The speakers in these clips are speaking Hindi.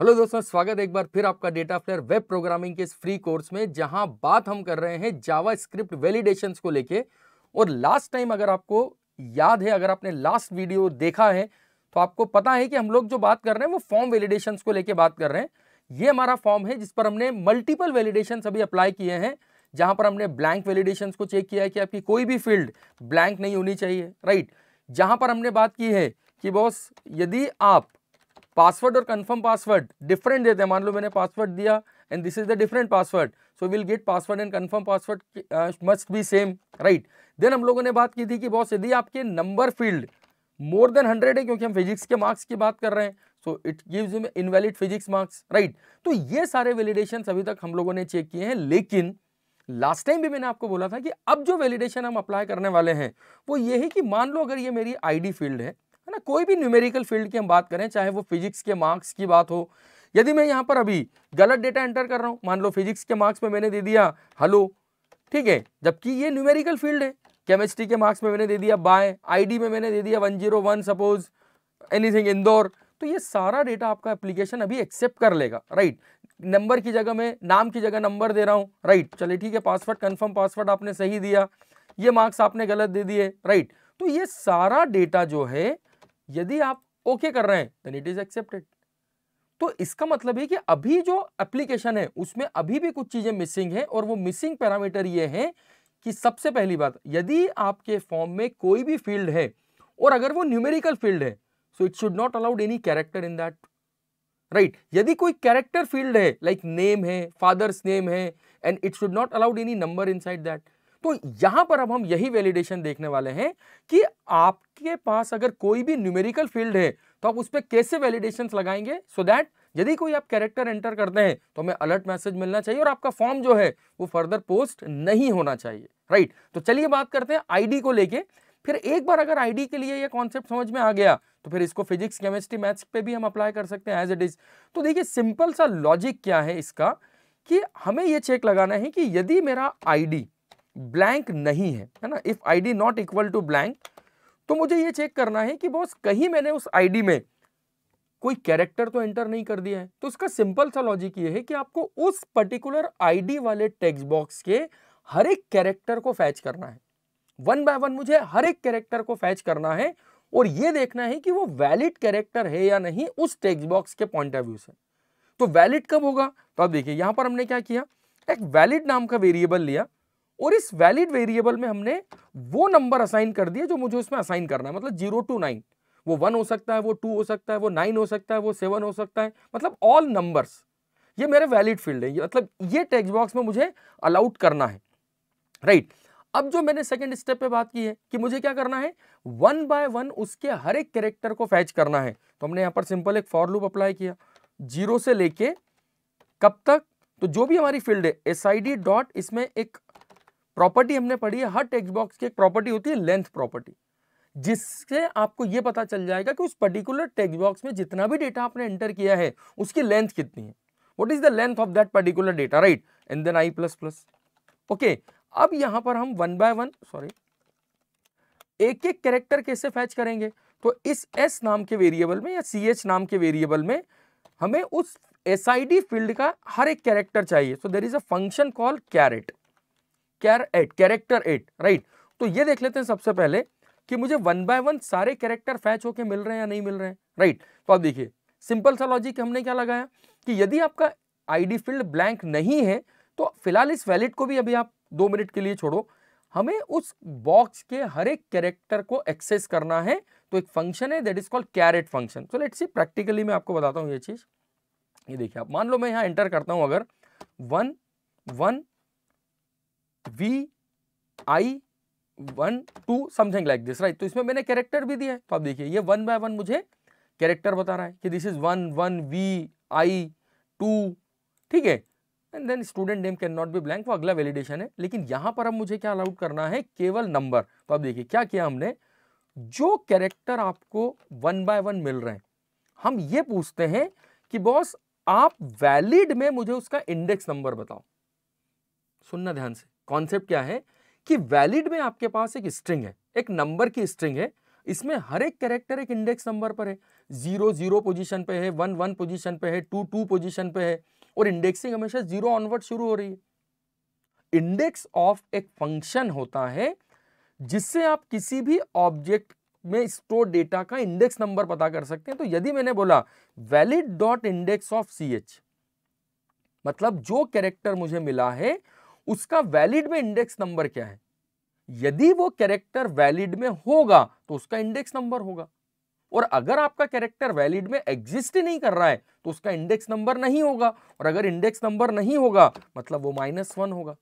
हेलो दोस्तों, स्वागत है एक बार फिर आपका डेटा फ्लेयर वेब प्रोग्रामिंग के इस फ्री कोर्स में, जहाँ बात हम कर रहे हैं जावा स्क्रिप्ट वैलिडेशंस को लेके। और लास्ट टाइम अगर आपको याद है, अगर आपने लास्ट वीडियो देखा है तो आपको पता है कि हम लोग जो बात कर रहे हैं, वो फॉर्म वैलिडेशंस को लेके बात कर रहे हैं। ये हमारा फॉर्म है, जिस पर हमने मल्टीपल वैलिडेशंस अभी अप्लाई किए हैं, जहाँ पर हमने ब्लैंक वैलिडेशंस को चेक किया है कि आपकी कोई भी फ़ील्ड ब्लैंक नहीं होनी चाहिए राइट जहाँ पर हमने बात की है कि बॉस यदि आप पासवर्ड और कन्फर्म पासवर्ड डिफरेंट देते हैं। मान लो मैंने पासवर्ड दिया and this is the different password so will get password and confirm password must be same right then हम लोगों ने बात की थी कि बॉस यदि आपके number field more than hundred है, क्योंकि हम फिजिक्स के मार्क्स की बात कर रहे हैं so it gives invalid physics marks right तो ये सारे वैलिडेशन अभी तक हम लोगों ने चेक किए हैं, लेकिन लास्ट टाइम भी मैंने आपको बोला था कि अब जो वैलिडेशन हम अप्लाई करने वाले हैं, वो ये है कि मान लो अगर ये मेरी आईडी फ़ील्ड है है ना? कोई भी न्यूमेरिकल फ़ील्ड की हम बात करें, चाहे वो फिजिक्स के मार्क्स की बात हो। यदि मैं यहाँ पर अभी गलत डेटा एंटर कर रहा हूँ, मान लो फिजिक्स के मार्क्स में मैंने दे दिया हेलो ठीक है? जबकि ये न्यूमेरिकल फ़ील्ड है। केमिस्ट्री के मार्क्स में मैंने दे दिया बाय आईडी में मैंने दे दिया one zero one suppose anything Indore तो ये सारा डेटा आपका एप्लीकेशन अभी एक्सेप्ट कर लेगा राइट नंबर की जगह में नाम की जगह नंबर दे रहा हूँ राइट चलिए ठीक है पासवर्ड कंफर्म पासवर्ड आपने सही दिया, ये मार्क्स आपने गलत दे दिए राइट तो ये सारा डेटा जो है यदि आप ओके okay कर रहे हैं देन इट इज़ एक्सेप्टेड तो इसका मतलब है कि अभी जो एप्लीकेशन है, उसमें अभी भी कुछ चीज़ें मिसिंग है और वो मिसिंग पैरामीटर ये है कि सबसे पहली बात, यदि आपके फॉर्म में कोई भी फ़ील्ड है और अगर वो न्यूमेरिकल फ़ील्ड है so it should not allowed any character in that right यदि कोई कैरेक्टर फ़ील्ड है लाइक like नेम है फादर्स नेम है and it should not allowed any number inside that तो यहाँ पर अब हम यही वैलिडेशन देखने वाले हैं कि आपके पास अगर कोई भी न्यूमेरिकल फ़ील्ड है तो आप उस पर कैसे वैलिडेशन लगाएँगे? सो so दैट यदि कोई आप कैरेक्टर एंटर करते हैं तो हमें अलर्ट मैसेज मिलना चाहिए और आपका फॉर्म जो है, वो फर्दर पोस्ट नहीं होना चाहिए राइट right. तो चलिए बात करते हैं आईडी को लेके। फिर एक बार अगर आईडी के लिए ये कॉन्सेप्ट समझ में आ गया तो फिर इसको फिजिक्स केमिस्ट्री मैथ्स पे भी हम अप्लाई कर सकते हैं एज इट इज़ तो देखिए सिंपल सा लॉजिक क्या है इसका कि हमें ये चेक लगाना है कि यदि मेरा आईडी ब्लैंक नहीं है है ना? If ID not equal to blank तो मुझे ये चेक करना है कि बॉस कहीं मैंने उस आईडी में कोई कैरेक्टर तो एंटर नहीं कर दिया है। तो उसका सिंपल सा लॉजिक ये है कि आपको उस पर्टिकुलर आईडी वाले टेक्स्ट बॉक्स के हर एक कैरेक्टर को फैच करना है। वन बाय वन मुझे हर एक कैरेक्टर को फैच करना है और ये देखना है कि वो वैलिड कैरेक्टर है या नहीं उस टेक्स्ट बॉक्स के पॉइंट ऑफ़ व्यू से। तो वैलिड कब होगा? तो अब देखिए, यहाँ पर हमने क्या किया? एक वैलिड नाम का वेरिएबल लिया। और इस वैलिड वेरिएबल में हमने वो नंबर असाइन कर दिया जो मुझे उसमें असाइन करना है। मतलब ज़ीरो टू नाइन वो वन हो सकता है, वो टू हो सकता है, वो नाइन हो सकता है, वो सेवन हो सकता है। मतलब ऑल नंबर्स ये मेरे वैलिड फ़ील्ड है। मतलब ये टेक्स्ट बॉक्स में मुझे अलाउड करना है। Right right. अब जो मैंने सेकंड स्टेप पे बात की है कि मुझे क्या करना है? वन बाय वन उसके हर एक कैरेक्टर को फैच करना है। तो हमने यहाँ पर सिंपल एक फॉर लूप अप्लाई किया। ज़ीरो से लेके कब तक? तो जो भी हमारी फ़ील्ड है एस आई डी डॉट इसमें एक प्रॉपर्टी हमने पढ़ी है, हर टेक्स्ट बॉक्स की एक प्रॉपर्टी होती है, लेंथ प्रॉपर्टी। जिससे आपको यह पता चल जाएगा कि उस पर्टिकुलर टेक्स्ट बॉक्स में जितना भी डेटा आपने एंटर किया है, उसकी लेंथ कितनी है। What is the length of that particular data right and then I plus plus okay अब यहाँ पर हम वन बाय वन सॉरी एक एक कैरेक्टर कैसे फैच करेंगे? तो इस एस नाम के वेरिएबल में या सी एच नाम के वेरिएबल में हमें उस एस आई डी फ़ील्ड का हर एक कैरेक्टर चाहिए। So there is a function call caret char at character at right तो ये देख लेते हैं सबसे पहले कि मुझे वन बाय वन सारे कैरेक्टर फैच होके मिल रहे हैं या नहीं मिल रहे हैं राइट तो आप देखिए सिंपल सा लॉजिक हमने क्या लगाया कि यदि आपका आईडी फ़ील्ड ब्लैंक नहीं है तो फ़िलहाल इस वैलिड को भी अभी आप दो मिनट के लिए छोड़ो। हमें उस बॉक्स के हर एक कैरेक्टर को एक्सेस करना है तो एक फ़ंक्शन है that is called caret function so let's see practically मैं आपको बताता हूँ ये चीज़। ये देखिए, आप मान लो मैं यहाँ एंटर करता हूँ, अगर one one V I one two something like this right तो इसमें मैंने कैरेक्टर भी दिया है। तो आप देखिए, ये वन बाय वन मुझे कैरेक्टर बता रहा है कि this is one one V I two ठीक है? And then student name can not be blank वो अगला वैलिडेशन है। लेकिन यहाँ पर अब मुझे क्या अलाउड करना है? केवल नंबर तो आप देखिए, क्या किया हमने? जो कैरेक्टर आपको वन बाय वन मिल रहे हैं, हम ये पूछते हैं कि बॉस आप वैलिड में मुझे उसका इंडेक्स नंबर बताओ। सुनना ध्यान से। कॉन्सेप्ट क्या है? कि वैलिड में आपके पास एक स्ट्रिंग है, एक नंबर की स्ट्रिंग है, इसमें हर एक कैरेक्टर एक इंडेक्स नंबर पर है। ज़ीरो ज़ीरो पोजीशन पे है वन वन पोजीशन पे है टू टू पोजीशन पे है, और इंडेक्सिंग हमेशा ज़ीरो ऑनवर्ड शुरू हो रही है। इंडेक्स ऑफ़ एक फ़ंक्शन होता है, जिससे आप किसी भी ऑब्जेक्ट में स्टोर डेटा का इंडेक्स नंबर पता कर सकते हैं। तो यदि मैंने बोला valid dot index of C H मतलब जो कैरेक्टर मुझे मिला है उसका वैलिड में इंडेक्स नंबर क्या है? यदि वो कैरेक्टर वैलिड में होगा तो उसका इंडेक्स नंबर होगा। और अगर आपका कैरेक्टर वैलिड में एग्जिस्ट ही नहीं कर रहा है तो उसका इंडेक्स नंबर नहीं होगा। और अगर इंडेक्स नंबर नहीं होगा मतलब वो माइनस वन होगा।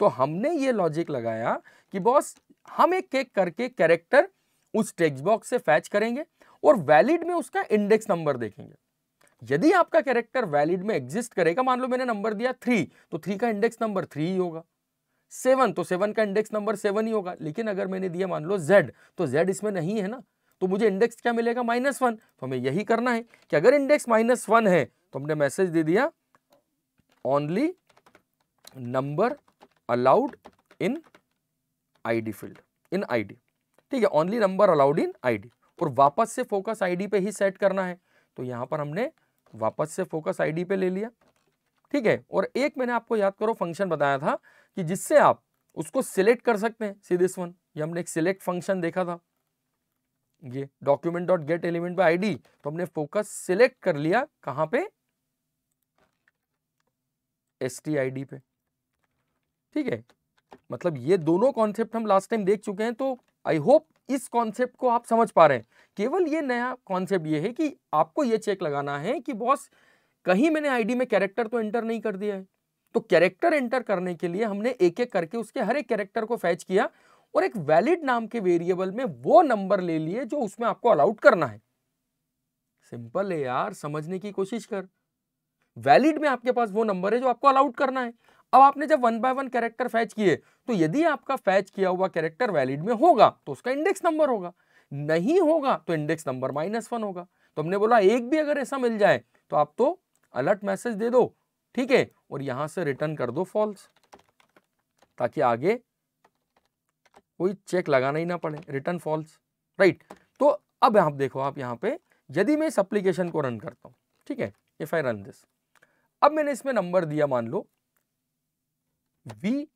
तो हमने ये लॉजिक लगाया कि बॉस हम एक एक करके कैरेक्टर उस टेक्स्ट बॉक्स से फैच करेंगे और वैलिड में उसका इंडेक्स नंबर देखेंगे। यदि आपका कैरेक्टर वैलिड में एग्जिस्ट करेगा, मान लो मैंने नंबर दिया थ्री तो थ्री का इंडेक्स नंबर थ्री ही होगा। सेवन तो सेवन का इंडेक्स नंबर सेवन ही होगा। लेकिन अगर मैंने दिया मान लो जेड तो जेड इसमें नहीं है ना? तो मुझे इंडेक्स क्या मिलेगा? माइनस वन तो हमें यही करना है कि अगर इंडेक्स माइनस वन है तो हमने मैसेज दे दिया only number allowed in ID field in ID ठीक है only number allowed in ID और वापस से फोकस आईडी पे ही सेट करना है। तो यहाँ पर हमने वापस से फोकस आईडी पे ले लिया। ठीक है? और एक मैंने आपको याद करो फ़ंक्शन बताया था कि जिससे आप उसको सिलेक्ट कर सकते हैं सी दिस वन ये हमने एक सिलेक्ट फ़ंक्शन देखा था। ये document dot get element by ID तो हमने फोकस सिलेक्ट कर लिया कहाँ पे? एस टी पे। ठीक है? मतलब ये दोनों कॉन्सेप्ट हम लास्ट टाइम देख चुके हैं तो आई होप इस कॉन्सेप्ट को आप समझ पा रहे हैं। केवल ये नया कॉन्सेप्ट ये है कि आपको ये चेक लगाना है कि बॉस, कहीं मैंने आईडी में कैरेक्टर तो एंटर नहीं कर दिया है। तो कैरेक्टर एंटर करने के लिए हमने एक एक करके उसके हर एक कैरेक्टर को फैच किया और एक वैलिड नाम के वेरिएबल में वो नंबर ले लिए जो उसमें आपको अलाउड करना है। सिंपल है यार, समझने की कोशिश कर। वैलिड में आपके पास वो नंबर है जो आपको अलाउड करना है। अब आपने जब one by one character fetch किए तो यदि आपका फैच किया हुआ कैरेक्टर वैलिड में होगा तो उसका इंडेक्स नंबर होगा। नहीं होगा तो इंडेक्स नंबर माइनस वन होगा। तो हमने बोला, एक भी अगर ऐसा मिल जाए तो आप तो अलर्ट मैसेज दे दो, ठीक है? और यहाँ से रिटर्न कर दो फॉल्स ताकि आगे कोई चेक लगाना ही ना पड़े। रिटर्न फॉल्स राइट तो अब आप देखो, आप यहाँ पे, यदि मैं इस एप्लीकेशन को रन करता हूँ, ठीक है? इफ़ आई रन दिस अब मैंने इसमें नंबर दिया, मान लो वी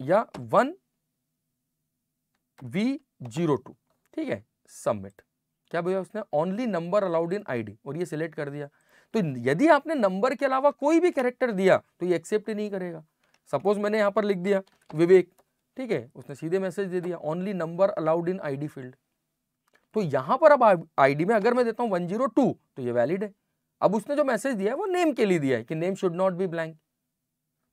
या वन वी ज़ीरो टू ठीक है? सबमिट क्या भैया उसने only number allowed in ID और ये सिलेक्ट कर दिया। तो यदि आपने नंबर के अलावा कोई भी कैरेक्टर दिया तो ये एक्सेप्ट ही नहीं करेगा। सपोज़ मैंने यहाँ पर लिख दिया, विवेक, ठीक है? उसने सीधे मैसेज दे दिया only number allowed in ID field तो यहाँ पर अब आईडी में अगर मैं देता हूँ 102 तो ये वैलिड है। अब उसने जो मैसेज दिया है, वो नेम के लिए दिया है कि name should not be blank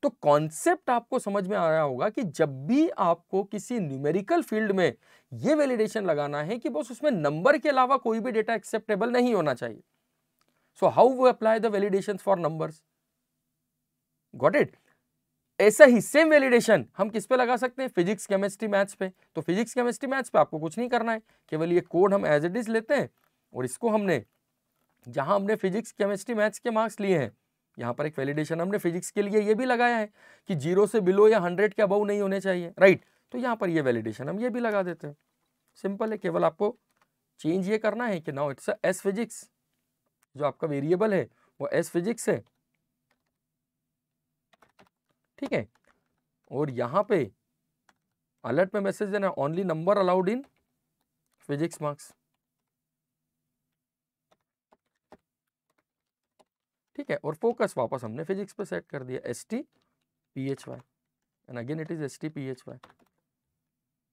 तो कॉन्सेप्ट आपको समझ में आ रहा होगा कि जब भी आपको किसी न्यूमेरिकल फ़ील्ड में ये वैलिडेशन लगाना है कि बस उसमें नंबर के अलावा कोई भी डेटा एक्सेप्टेबल नहीं होना चाहिए। So how we apply the validation for numbers got it ऐसा ही सेम वैलिडेशन हम किस पे लगा सकते हैं? फिजिक्स केमिस्ट्री मैथ्स पे। तो फिजिक्स केमिस्ट्री मैथ्स पे आपको कुछ नहीं करना है। केवल ये कोड हम एज इट इज़ लेते हैं और इसको हमने, जहाँ हमने फिजिक्स केमिस्ट्री मैथ्स के मार्क्स लिए हैं यहाँ पर एक वैलिडेशन हमने फिजिक्स के लिए ये भी लगाया है कि ज़ीरो से बिलो या हंड्रेड के अबव नहीं होने चाहिए राइट तो यहाँ पर ये वैलिडेशन हम ये भी लगा देते हैं। सिंपल है, केवल आपको चेंज ये करना है कि नाउ इट्स एस फिजिक्स जो आपका वेरिएबल है, वो एस फिजिक्स है। ठीक है? और यहाँ पे अलर्ट में मैसेज देना only number allowed in physics marks ठीक है, और फोकस वापस हमने फिजिक्स पे सेट कर दिया S T P H Y and again it is S T P H Y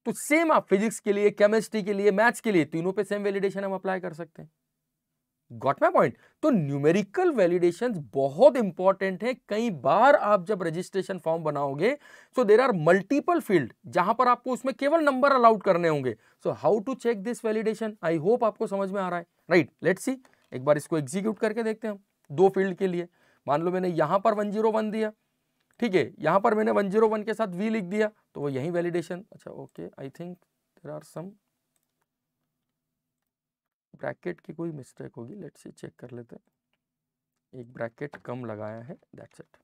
तो सेम आप फिजिक्स के लिए केमिस्ट्री के लिए मैथ्स के लिए, तीनों पे सेम वैलिडेशन हम अप्लाई कर सकते हैं। गॉट माई पॉइंट तो न्यूमेरिकल वैलिडेशन बहुत इंपॉर्टेंट है। कई बार आप जब रजिस्ट्रेशन फॉर्म बनाओगे so there are multiple field जहाँ पर आपको उसमें केवल नंबर अलाउड करने होंगे। So how to check this validation I hope आपको समझ में आ रहा है। राइट लेट सी एक बार इसको एग्जीक्यूट करके देखते हैं हम। दो फ़ील्ड के लिए। मान लो मैंने यहाँ पर 101 दिया, ठीक है, यहाँ पर मैंने 101 के साथ वी लिख दिया तो वो यही वैलिडेशन अच्छा okay I think there are some bracket की कोई मिस्टेक होगी। लेट्स सी चेक कर लेते हैं। एक ब्रैकेट कम लगाया है दैट्स इट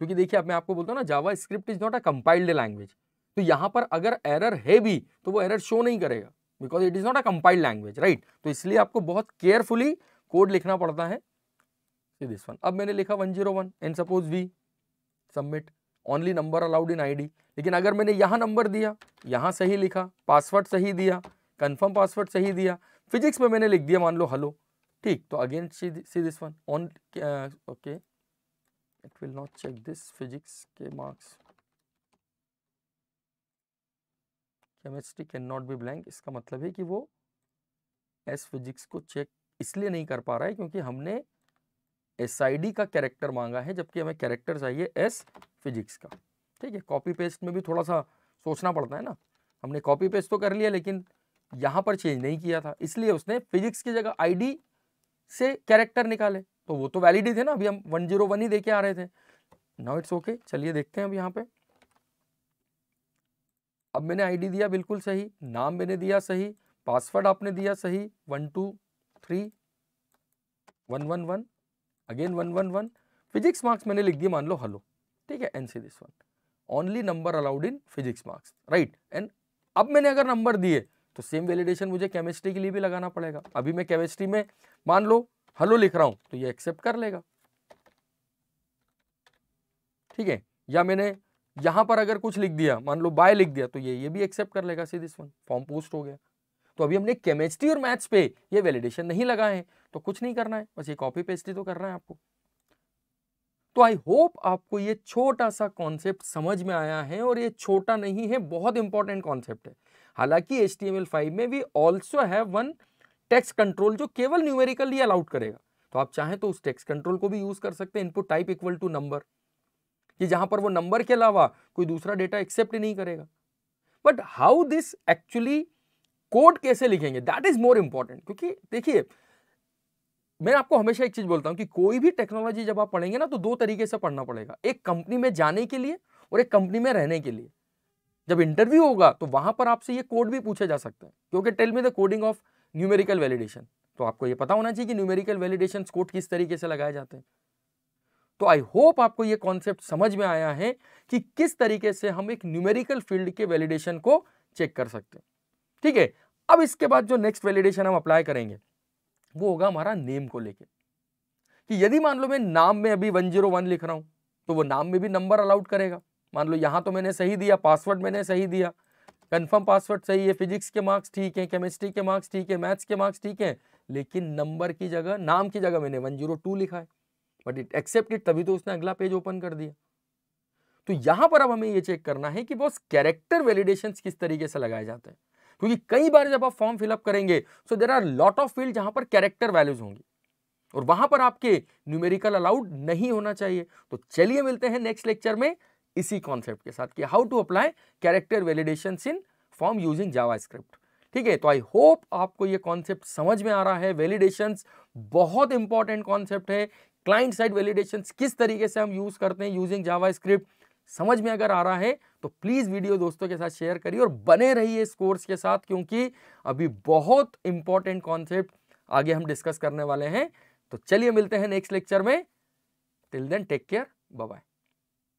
क्योंकि देखिए, अब मैं आपको बोलता हूँ ना JavaScript is not a compiled language तो यहाँ पर अगर एरर है भी तो वो एरर शो नहीं करेगा because it is not a compiled language right तो इसलिए आपको बहुत केयरफुली कोड लिखना पड़ता है। दिस वन अब मैंने लिखा 101 and suppose we submit only number allowed in ID लेकिन अगर मैंने यहाँ नंबर दिया, यहाँ सही लिखा पासवर्ड सही दिया कंफर्म पासवर्ड सही दिया फिजिक्स में मैंने लिख दिया, मान लो हेलो ठीक तो again see this one on okay it will not check this physics के marks chemistry can not be blank इसका मतलब है कि वो एस फिजिक्स को चेक इसलिए नहीं कर पा रहा है क्योंकि हमने एसआईडी का कैरेक्टर मांगा है, जबकि हमें कैरेक्टर चाहिए एस फिजिक्स का। ठीक है कॉपी पेस्ट में भी थोड़ा सा सोचना पड़ता है ना। हमने कॉपी पेस्ट तो कर लिया, लेकिन यहाँ पर चेंज नहीं किया था। इसलिए उसने फिजिक्स की जगह आईडी से कैरेक्टर निकाले। तो वो तो वैलिड ही थे ना, अभी हम वन ज़ीरो वन ही देके आ रहे थे। नाउ इट्स ओके चलिए देखते हैं अब यहाँ पे। अब मैंने आईडी दिया बिल्कुल सही, नाम मैंने दिया सही पासवर्ड आपने दिया सही one two three one one one again one one one physics marks मैंने लिख दिया मान लो हलो ठीक है and see this one only number allowed in physics marks right and अब मैंने अगर नंबर दिए तो सेम वैलिडेशन मुझे केमिस्ट्री के लिए भी लगाना पड़ेगा. अभी मैं केमिस्ट्री में, मान लो हलो लिख रहा हूँ तो ये एक्सेप्ट कर लेगा. ठीक है? या मैंने यहाँ पर अगर कुछ लिख दिया, मान लो बाय लिख दिया तो ये ये भी एक्सेप्ट कर लेगा see this one form post हो गया. तो अभी हमने केमिस्ट्री और मैथ्स पे ये वैलिडेशन नहीं लगाए हैं। तो कुछ नहीं करना है, बस ये कॉपी पेस्ट ही तो करना है आपको। तो आई होप आपको ये छोटा सा कॉन्सेप्ट समझ में आया है और ये छोटा नहीं है, बहुत इंपॉर्टेंट कॉन्सेप्ट है। हालाँकि H T M L five में भी ऑल्सो है वन टेक्स्ट कंट्रोल जो केवल न्यूमेरिकली अलाउड करेगा। तो आप चाहें तो उस टेक्स्ट कंट्रोल को भी यूज़ कर सकते हैं। Input type equal to number कि जहाँ पर वो नंबर के अलावा कोई दूसरा डेटा एक्सेप्ट नहीं करेगा। But how this actually code कैसे लिखेंगे? दैट इज़ मोर इंपॉर्टेंट क्योंकि देखिए, मैं आपको हमेशा एक चीज़ बोलता हूँ कि कोई भी टेक्नोलॉजी जब आप पढ़ेंगे ना तो दो तरीके से पढ़ना पड़ेगा। एक कंपनी में जाने के लिए और एक कंपनी में रहने के लिए। जब इंटरव्यू होगा तो वहाँ पर आपसे ये कोड भी पूछे जा सकते हैं। क्योंकि tell me the coding of numerical validation तो आपको ये पता होना चाहिए कि न्यूमेरिकल वैलिडेशन कोड किस तरीके से लगाए जाते हैं। तो आई होप आपको ये कॉन्सेप्ट समझ में आया है कि किस तरीके से हम एक न्यूमेरिकल फ़ील्ड के वैलिडेशन को चेक कर सकते हैं। ठीक है? अब इसके बाद जो नेक्स्ट वैलिडेशन हम अप्लाई करेंगे, वो होगा हमारा नेम को लेके। कि यदि मान लो मैं नाम में अभी 101 लिख रहा हूँ तो वो नाम में भी नंबर अलाउड करेगा। मान लो यहाँ तो मैंने सही दिया पासवर्ड मैंने सही दिया। कंफर्म पासवर्ड सही है फिजिक्स के मार्क्स ठीक है केमिस्ट्री के मार्क्स ठीक है मैथ्स के मार्क्स ठीक है, लेकिन नंबर की जगह, नाम की जगह मैंने 102 लिखा है। बट इट एक्सेप्ट इट तभी तो उसने अगला पेज ओपन कर दिया। तो यहाँ पर अब हमें ये चेक करना है कि बॉस कैरेक्टर वैलिडेशंस किस तरीके से लगाए जाते हैं। क्योंकि कई बार जब आप फॉर्म फिलअप करेंगे so there are lot of field जहाँ पर कैरेक्टर वैल्यूज़ होंगी। और वहाँ पर आपके न्यूमेरिकल अलाउड नहीं होना चाहिए। तो चलिए मिलते हैं नेक्स्ट लेक्चर में इसी कॉन्सेप्ट के साथ कि how to apply character validation in form using JavaScript ठीक है तो आई होप आपको ये कॉन्सेप्ट समझ में आ रहा है। वेलिडेशन बहुत इंपॉर्टेंट कॉन्सेप्ट है। क्लाइंट साइड वेलिडेशन किस तरीके से हम यूज़ करते हैं यूजिंग जावा स्क्रिप्ट समझ में अगर आ रहा है तो प्लीज़ वीडियो दोस्तों के साथ शेयर करिए और बने रहिए इस कोर्स के साथ, क्योंकि अभी बहुत इंपॉर्टेंट कॉन्सेप्ट आगे हम डिस्कस करने वाले हैं। तो चलिए मिलते हैं नेक्स्ट लेक्चर में। Till then take care bye